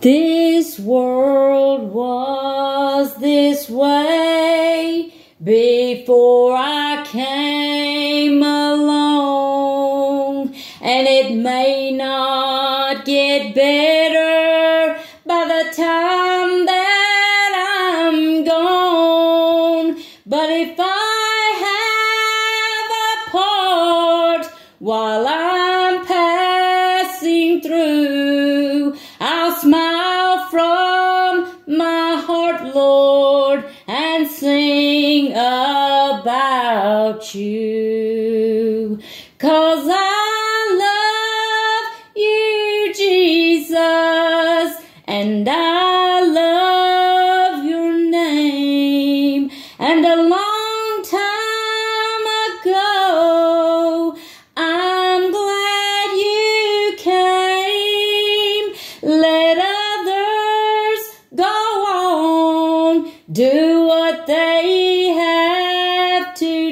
This world was this way before I came along, and it may not get better by the time that I'm gone. But if I sing about you. Cause I love you, Jesus, and I love your name. And a long time ago, I'm glad you came. Let others go on, do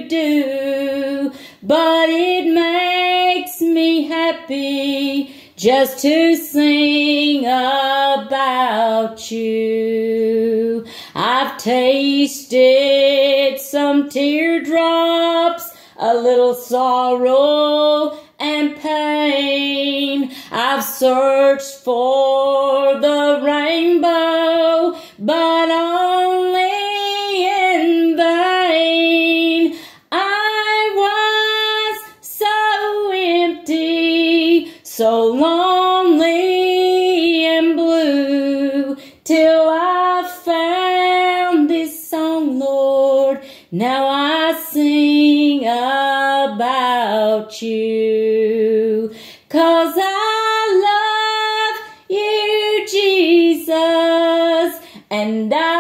do. But it makes me happy just to sing about you. I've tasted some teardrops, a little sorrow and pain. I've searched for the rainbow, but only so lonely and blue, till I found this song, Lord. Now I sing about you. Cause I love you, Jesus, and I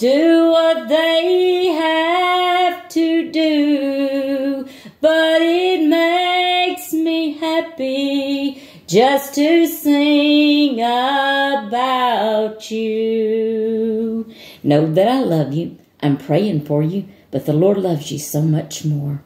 do what they have to do. But it makes me happy just to sing about you. Know that I love you. I'm praying for you, but the Lord loves you so much more.